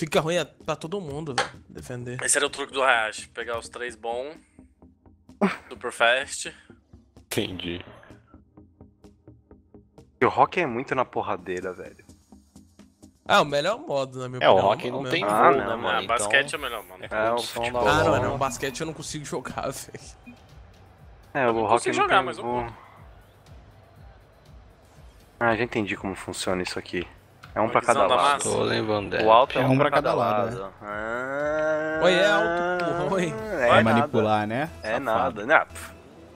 Fica ruim pra todo mundo, velho, defender. Esse era o truque do Hayashi. Pegar os três bons. Super fast. Entendi. E o Rock é muito na porradeira, velho. Ah, o melhor modo, na minha É, o opinião. Rock não mesmo. tem Ah, voo, não, né, mano? Ah, basquete é então, o melhor, mano. é É, o condição da futebol. Ah, não, não, basquete eu não consigo jogar, velho. É, o não Rock consigo não jogar, tem mas voo. Ah, já entendi como funciona isso aqui. É um pra cada lado. Tô lembrando dela. O alto é, É um pra cada lado. Ah, Oi, é alto, porra, oi. É, Vai nada. manipular, né? É Safado. nada. Não, pff,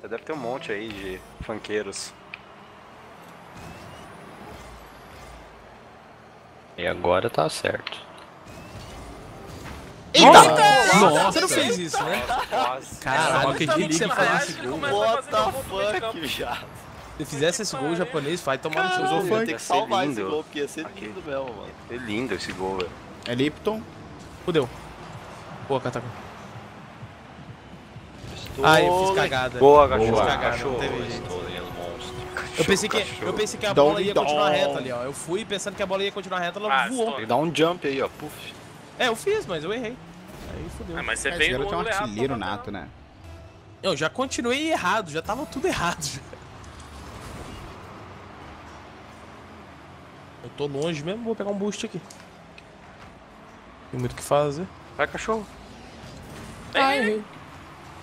deve ter um monte aí de funkeiros. E agora tá certo. Nossa, você não fez isso, né? Caralho, Sabe que que você fazer faz, What the fuck, viado? Se fizesse esse gol japonês, vai tomar no seu Caralho, zofã. eu tenho que salvar esse lindo. gol, porque ia ser Aqui. lindo mesmo, mano. É lindo esse gol, velho. É Lipton. Fudeu. Boa, Kataka. Estou... Ah, eu fiz cagada. Boa, cachorro. cagada, cachorro. Eu pensei, que, eu pensei que a bola ia continuar reta ali, ó. Eu fui pensando que a bola ia continuar reta, ela Ah, voou. dar um jump aí, ó. Puf. É, eu fiz, mas eu errei. Aí fudeu. Ah, mas você É, veio é um artilheiro pra nato, né? Eu já continuei errado, já tava tudo errado. Eu tô longe mesmo, vou pegar um boost aqui. Tem muito o que fazer. Vai, cachorro. Ah, errei.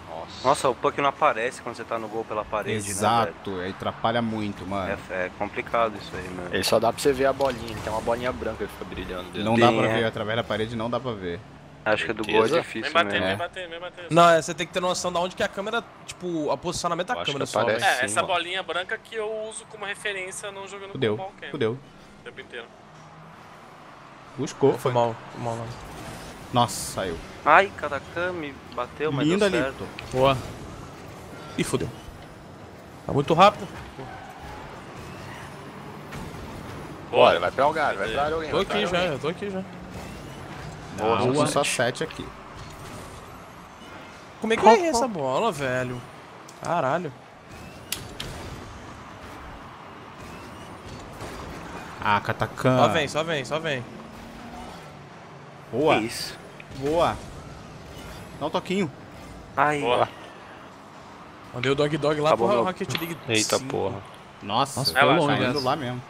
Nossa. Nossa, o puck não aparece quando você tá no gol pela parede, né, Exato, aí atrapalha muito, mano. É, é complicado isso aí, mano. Ele só dá pra você ver a bolinha. Ele tem uma bolinha branca que fica brilhando. dentro. Não dá Tem, pra é. ver, através da parede não dá pra ver. Acho que é do gol é difícil, Vem bater, né? vem bater, vem bater. Não, é, você tem que ter noção de onde que a câmera, tipo, o posicionamento da câmera só, aparece. É, Sim, essa mano. bolinha branca que eu uso como referência não jogando Fudeu, com qualquer. fudeu. O tempo inteiro. Buscou. Foi mal, foi mal não. Nossa, saiu. Ai, Katakami bateu, mas Linda deu ali. certo. Boa. Ih, fudeu. Tá muito rápido. Bora, vai pra Algar, vai pra alguém. Tô aqui já, eu tô aqui já. Não, Boa. só sete aqui. Como é que eu errei essa bola, velho? Caralho. Ah, Só Katakan. vem, só vem, só vem. Boa, isso? boa. Dá um toquinho. Ai, Boa. Mandei o Dog Dog lá Acabou pro meu- Rocket League Eita 5. porra. Nossa, Nossa, foi longe Tá indo essa. lá mesmo.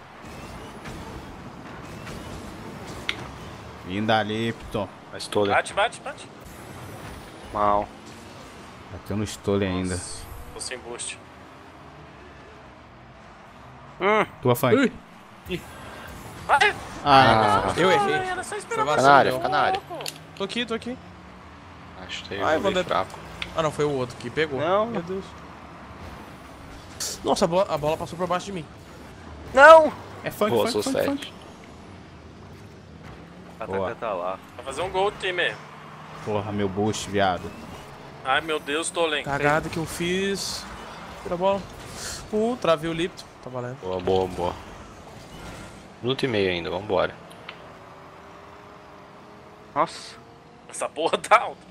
Linda Lipton. Mas tô lendo. Bate, bate, bate. mal. Bateu no stole ainda. Tô sem boost. Hum, Tua funk. Vai! Ah, Eu errei. Era só esperar Foi Fica na área, fica na área. Tô aqui, tô aqui. Acho que Ai, eu vou fraco. Ah, não, foi o outro que pegou. Não. Meu Deus. Nossa, a bola, a bola passou por baixo de mim. não! é funk, Boa, funk, funk, funk. Boa. tá lá. Vai fazer um gol, time. Porra, meu boost, viado. Ai, meu Deus, tô lento. Cagada que eu fiz. Tira a bola. Uh, travei o Lipton. Tá valendo. Boa, boa, boa. Minuto e meio ainda, vambora. Nossa. Essa porra tá alta.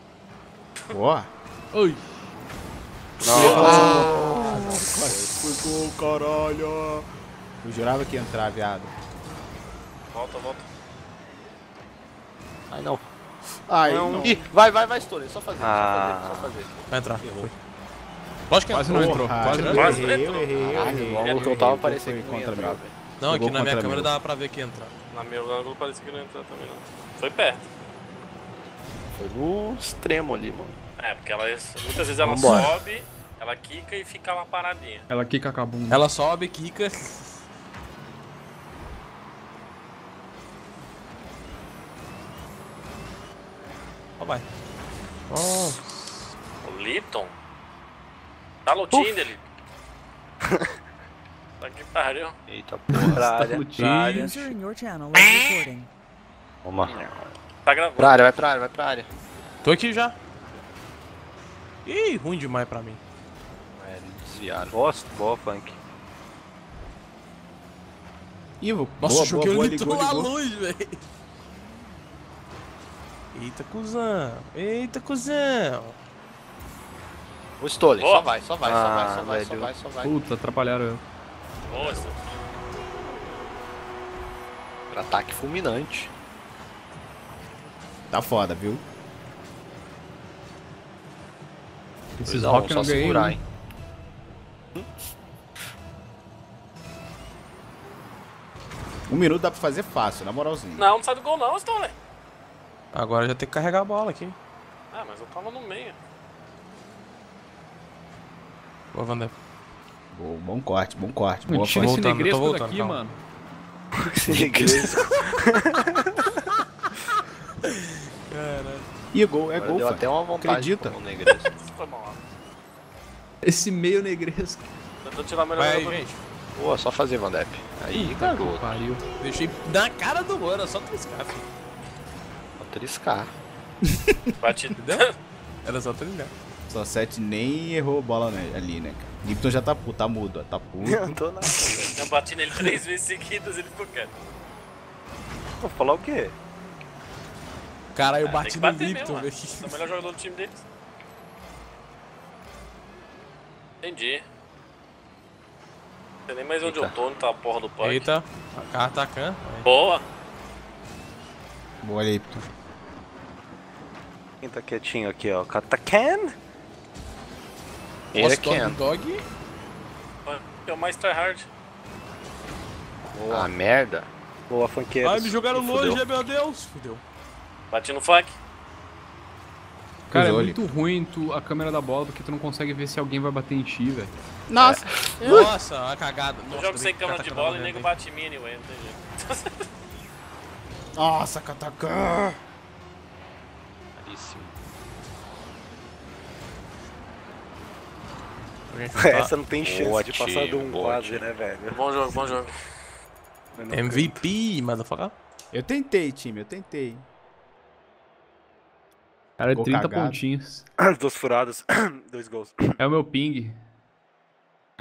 Boa. Oi. Foi gol, caralho. Eu jurava que ia entrar, viado. Volta, volta. Ai não. Ai, Não. não. Ih, vai, vai, vai, Story. Só fazer, Ah. só fazer, só fazer. Vai entrar. Foi. Lógico que Quase entrou. não entrou. Quase não Quase errei, entrou. eu errei, eu Caralho, errei. o ângulo que eu errei, tava foi parecendo que não ia contra entrar, mim. velho. Não, aqui na minha câmera mim. dava pra ver que ia entrar. Na meu ângulo parecia que não ia entrar também, não. Foi perto. Foi no extremo ali, mano. É, porque ela, muitas vezes ela Vambora. sobe, ela quica e fica lá paradinha. Ela quica com a bunda. Ela sobe, quica. Ó, vai. Ó, O Lipton? Tá no Tinder, Lipton. Que pariu. Eita porra. Pra área. Pra área. User in your channel is recording. Vamos lá. Tá gravando. Pra área, vai pra área, vai pra área. Tô aqui já. Ih, ruim demais pra mim. É, eles desviaram. Bosta, boa, funk. Ivo, Nossa, boa, joguei boa, boa, o ligou, na ligou. luz, velho. Eita, cuzão. Eita, cuzão. O Stolen, Boa. só vai, só vai, só vai, Ah, só vai, só vai, só vai. Putz, atrapalharam eu. Nossa. Pra ataque fulminante. Tá foda, viu? Esses 2 a 1, rock só não ganhei. segurar, hein. Um minuto dá pra fazer fácil, na moralzinha. Não, não sai do gol não, Stanley. Agora já tem que carregar a bola aqui. Ah, mas eu tava no meio. Boa, Vander. Bom, bom corte, bom corte. Boa tira corte. esse voltando, tô negresco voltando, daqui, calma. mano. E é gol, é Agora gol, deu Fã. até uma vontade Acredita? o Negresco. Isso foi mal. Esse meio negresco. Tentou tirar o melhor Vai jogador. gente. Boa, só fazer Vandep. Aí, Tá tá pariu. Deixei na cara do era só triscar, filho. Vou triscar. Entendeu? Era só trilhar. Só 7 nem errou a bola né, ali, né, cara? Lipton já tá puto, tá mudo, tá puto. Não tô nada, velho. Eu bati nele três vezes seguidas e ele ficou quieto. Vou falar o quê? Cara, eu Ah, bati no Lipton, velho. É o melhor jogador do time deles. Entendi. Não sei nem mais onde Eita. eu tô, onde tá a porra do punk. Eita, a cara atacando. Boa! Boa, Lipton. Quem tá quietinho aqui, ó? Katakan? Ele é Nossa, dog, dog. É o mais tryhard. Ah, merda. Boa, funkeiros. Ai, me jogaram Fudeu. longe, meu Deus. Fudeu. Bati no funk. Cara, é muito ruim tu, a câmera da bola porque tu não consegue ver se alguém vai bater em ti, velho. Nossa! Nossa, a cagada. Eu jogo sem câmera tá de bola e nego bate em mim anyway, não tem jeito. Nossa, Katakan! Caríssimo. dentro. Alguém Essa não tem chance Boa, de passar tio, do um boa, quase, tio. né, velho? Bom jogo, bom jogo. Não MVP, motherfucker. Eu tentei, time, eu tentei. Cara, Gol 30 cagado. pontinhos. Duas furadas, dois gols. É o meu ping.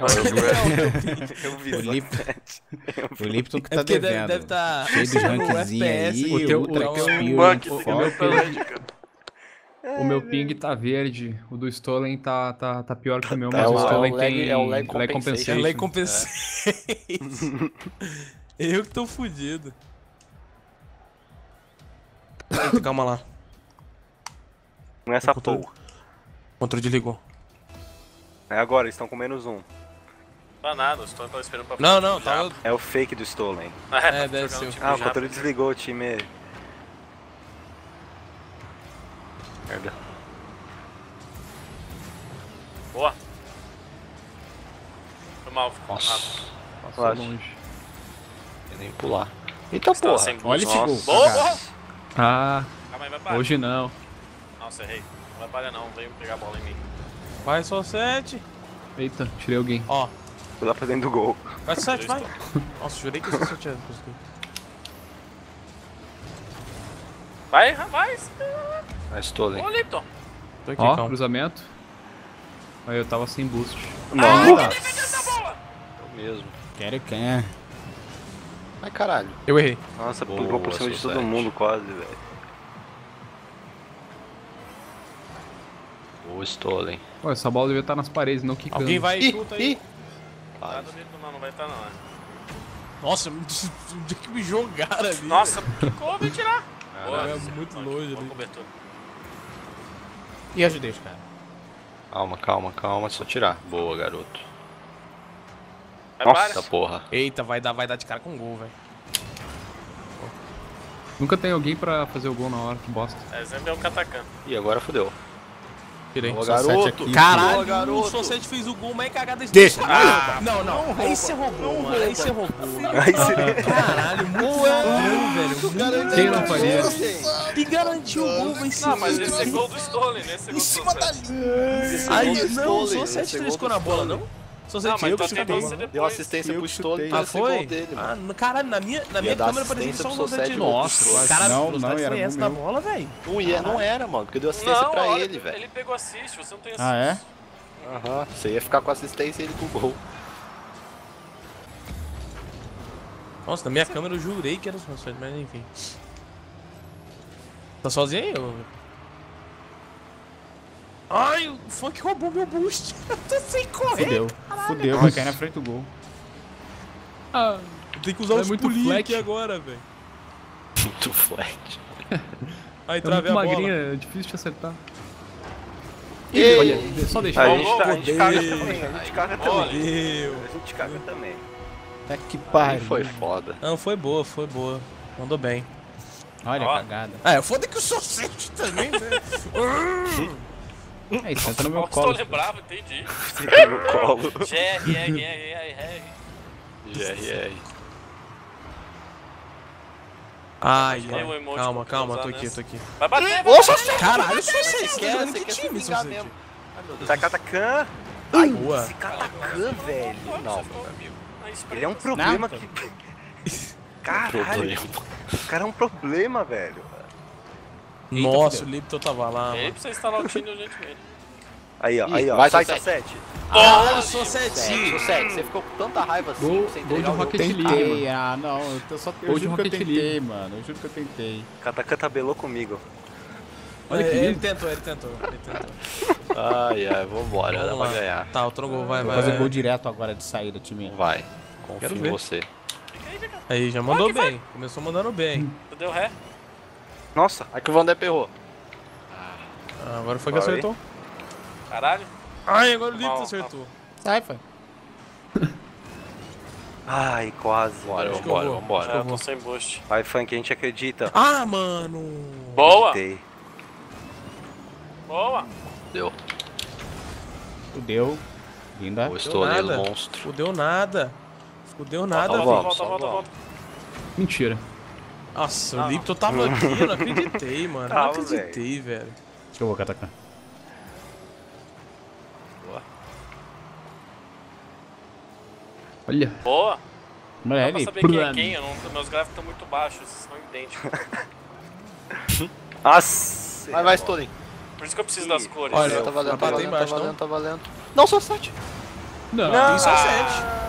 Eu vi O, Lip... bastante. o Lipton que É tá deve devendo. deve tá Cheio rankzinhos FPS. aí, O teu- o teu- Experience, Buck, o esse meu cara ping- tá O meu ping tá verde, o do Stolen tá, tá, tá pior que o meu, É mas o- o é o Stolen lag- tem é o lag É compensation. lei compensation. Eu que tô fudido. Eita, calma lá. Não é essa Controle. porra. O controle desligou. É agora, eles estão com menos um. Tá nada, os tava esperando pra Não, não, tava. É o fake do Stolen. É, deve ser. Ah, o controle desligou o time. Merda. Boa. Foi mal, ficou. Nossa. Passou Relaxa. longe. Tem nem pular. Eita Estava porra. sem Olha esse gol. Boa, boa. Ah, Calma vai hoje não. Nossa, errei. Não vai parar não, veio pegar a bola em mim. Vai só 7. Eita, tirei alguém. Ó, Fui lá pra dentro do gol. vai só 7, Eu vai. Nossa, jurei que eu só 7 Vai, Mas Stolen. Ô, Lipton. Tô aqui, Ó, calma. cruzamento. Aí eu tava sem boost. Nossa! Eu mesmo. Quero quem? Ai, caralho. Eu errei. Nossa, Boa, pulou por cima de todo mundo quase, velho. O Stolen. Pô, essa bola devia estar nas paredes, não quicando. Alguém vai e chuta aí. Nada Quase. do Lipton não, não vai estar não, né? Nossa, onde que me jogaram ali? Nossa, ficou, vem tirar. Boa, é muito longe boa ali. cobertura. E ajudei os caras. Calma, calma, calma. É só tirar. Boa, garoto. Vai Nossa. Porra. Eita, vai dar, vai dar de cara com gol, velho. Nunca tem alguém pra fazer o gol na hora, que bosta. É, sempre é um Katakan. Ih, agora fodeu. Tirei. Boa, garoto. aqui. Caralho, Boa, o garoto. Sosete fez o gol mais cagado desse Deixa, Ah, não, não. Aí você roubou, mano. Aí você roubou. Aí seria... Caralho, muito ladrão, velho. Muito Quem não faria? Que garantiu o gol, vai ser. Não, mas esse é gol do Stolen, né? É gol do Stolen. Aí, não, o Sosete triscou na bola, não? Mas eu tá que chutei. Deu assistência pro Stolen. chutei. Ah, foi? Dele, ah, mano. no- caralho, na minha, na minha câmera parecia só o. Sosete, Nossa, caralho, Não, não, era foi essa meu. bola, velho. Não, era, mano. Porque deu assistência Não, pra ele, velho. ele pegou assist, você não tem assist. Ah, é? Aham. Você ia ficar com assistência e ele com o gol. Nossa, na minha câmera eu jurei que era o Sosete, mas enfim. Tá sozinho aí, ô? Ai, o funk roubou meu boost. Eu tô sem correr. Fudeu. Fudeu, vai cair na frente do gol. Ah, Eu tenho que usar É os muito pulinhos aqui agora, velho. Muito flat. Aí, É travei muito a bola. magrinha, é difícil de acertar. Ei, Olha, só deixar. A gente, tá, a gente caga também, a gente caga também. A gente caga também. Tá que pariu. foi foda. Não, foi boa, foi boa. Mandou bem. Olha Ó. a cagada. Ah, é foda que eu sou também, né? É, senta no meu colo. lembrava, entendi. Fica no colo. GR, R, R, R, R. GRR. Ai, ai. Calma, calma, tô aqui, nessa. tô aqui. Vai bater, vai bater. Caralho, eu sou seis, Você quer, que time, vingar sou mesmo. Tá Katakan. Boa. Esse Katakan, velho. Não, meu amigo. Ele é um problema que. Caralho. Problema. O cara é um problema, velho. Nossa, o Lipton tava lá, Ele mano. precisa instalar o time urgentemente. Aí, ó, Ih, aí, ó. vai, Sai, Sete. sete. Caralho, eu sou Sete, sete. sete. Você ficou com tanta raiva assim, Gol- sem gol de. Rocket League, Tentei, ah não, eu tô só eu Gol juro que eu tentei, League. mano. Eu juro que eu tentei. Katakan tabelou comigo. Olha que É, ele lindo. tentou, ele tentou, ele tentou. Ai, ai, vambora, dá Vamos pra lá. ganhar. Tá, outro gol, vai, Vou vai. fazer vai. gol direto agora de saída, time. Vai, confio Quero em ver. você. Aí, já mandou bem. Começou mandando bem. Deu ré? Nossa, Aí que o Vander errou. Ah, agora foi que Vai. acertou. Caralho. Ai, agora o Mal, acertou. Sai, foi. ai, quase. Bora, Acho que eu vambora, vou. vambora. É, tô sem boost. Vai, funk, a gente acredita. Ah, mano. Boa. Acreditei. Boa. Deu. Fudeu. Linda. O nada. monstro. Fudeu nada. Fudeu nada, Volta, vamos, volta, volta, vamos. volta. Mentira. Nossa, ah, o Lipton tava aqui, eu não acreditei, mano. Tava, não acreditei, velho. Acho que eu vou catacar. Boa. Olha. Boa. Não é, pra saber quem é quem, eu não, meus gráficos estão muito baixos, são idênticos. Nossa. Vai, vai, Stolin. Por isso que eu preciso das cores. Olha, tá valendo, tá, tá, tá valendo, tá valendo, tá valendo. Não, só 7. Não, não. tem só 7.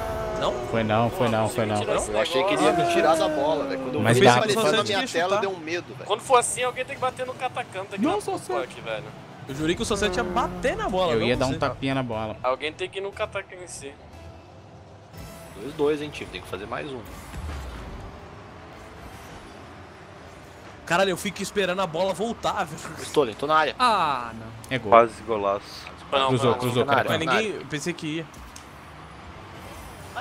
Não? Foi não, foi não, foi não. Eu achei que ele ia me tirar da bola, velho. Quando eu Mas vi dá- aparecendo na minha tela, chutar. deu um medo, velho. Quando for assim, alguém tem que bater no catacanta aqui Não, na aqui, velho. Eu jurei que o Sosete ia bater na bola. Eu ia dar um você. tapinha na bola. Alguém tem que ir no catacan em si. Dois, dois, hein, time. Tem que fazer mais um. Caralho, eu fico esperando a bola voltar, velho. Stolen, tô na área. Ah, não. É gol. Quase golaço. Não, não, Cruzou, não, cruzou, área, Mas na ninguém. área. Eu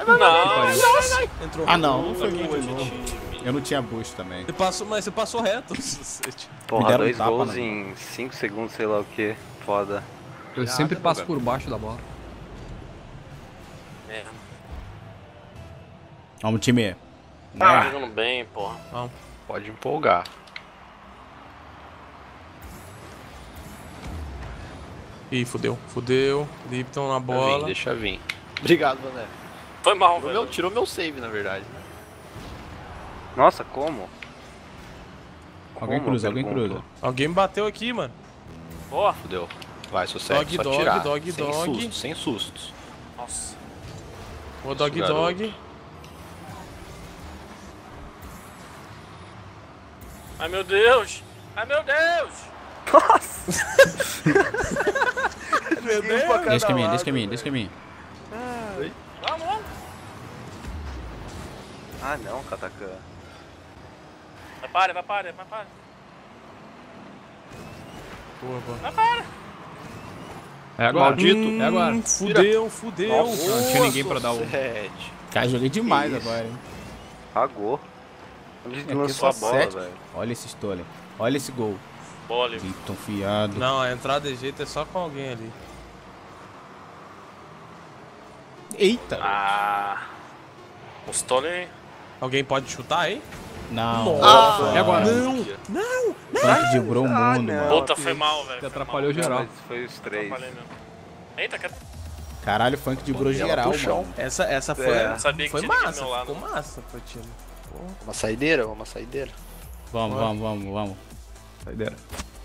ia. Não, Entrou. Ah não, não foi novo. time. Eu não tinha boost também. Você passou, mas você passou reto. Me Porra, um dois tapa gols em 5 segundos, sei lá o que. Foda. Eu sempre passo por baixo da bola. É, Vamos, time. tá Né? jogando bem, porra. Pode empolgar. Ih, fudeu. Fudeu. Lipton na Deixa vir, bola. deixa vir. Obrigado, Vander. Foi mal, Tirou velho. meu, tirou meu save, na verdade. Nossa, como? Alguém Como, cruza, alguém cruza. Alguém me bateu aqui, mano. Boa. Fudeu. Vai, sucesso. Dog, só dog, tirar. dog, sem dog. sustos, sem sustos. Nossa. O dog Isso, dog. Ai, meu Deus. Ai, meu Deus. Meu Deus. Deixa que é minha, deixa que é minha, deixa que é Ah não, Katakan. Vai para, vai para, vai para. Boa, boa. Vai para. É agora. Maldito. É agora. Hum, fudeu, fudeu. Não tinha ninguém pra dar o. Cara, joguei demais isso? agora, hein. Cagou. Ele aqui lançou a bola, velho. Olha esse Stolen. Olha esse gol. Lipton fiado. Não, a entrada de jeito é só com alguém ali. Eita! Ah. O Stolen. Alguém pode chutar aí? Não. Nossa. É agora. Não. Funk debrou o Ah, mundo, não. mano. Puta, foi mal, velho. Atrapalhou mal. geral. Foi os três. Atrapalhei mesmo. Eita, cara. Caralho, funk debrou Ela geral, mano. Essa, essa foi, É. Foi massa. meu lado. Ficou massa pra time. Uma saideira, uma saideira. Vamos, Bora. vamos, vamos, vamos. Saideira.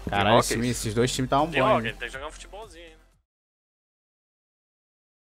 Caralho, Rockets. esse time- esses dois times estavam Tem bons. alguém, hein? tem que jogar um futebolzinho ainda.